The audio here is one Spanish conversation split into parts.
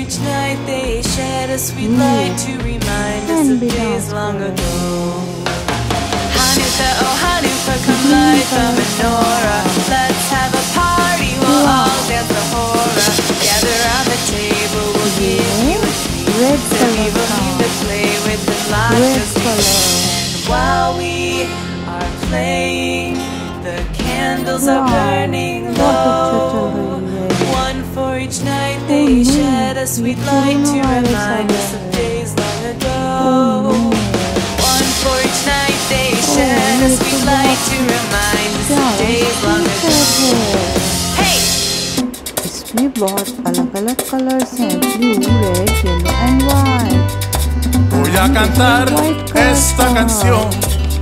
each night they shed a sweet light to remind us of days long ago. Hanukkah, oh Hanukkah, come light the menorah. Let's have a party, we'll all dance the horror. Gather the table, we'll give you a treat. So we will need to play with the lights And while we are playing, the candles are burning low. each night they shed a sweet light to Coronavirus remind uh us of गया है। days long ago. Oh, One for each night they shed a ये sweet तो light to remind us क्या of days long ago. है Hey! इसमें बहुत अलग अलग कलर्स हैं blue red yellow and white Voy a cantar esta canción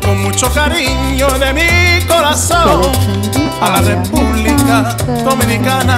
con mucho cariño de mi corazón a la República Dominicana,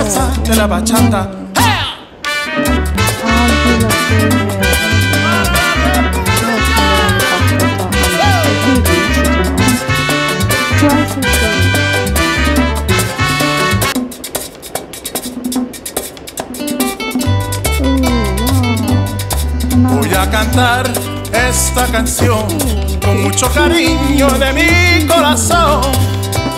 De la bachata. Voy a cantar esta canción con mucho cariño de mi corazón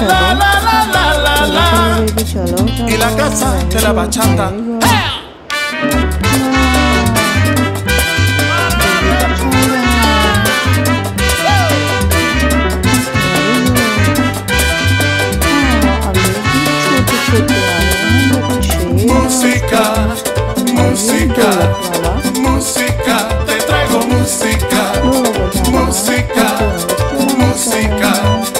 la, la, la, la, la, Y la casa de la bachata. Música, música, música, te traigo música, música, música.